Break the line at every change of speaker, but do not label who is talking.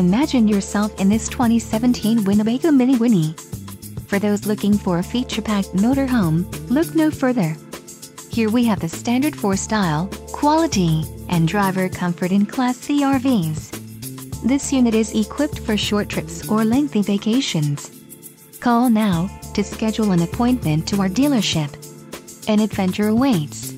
Imagine yourself in this 2017 Winnebago Minnie Winnie. For those looking for a feature-packed motorhome, look no further. Here we have the standard for style, quality, and driver comfort in Class C RVs. This unit is equipped for short trips or lengthy vacations. Call now to schedule an appointment to our dealership. An adventure awaits.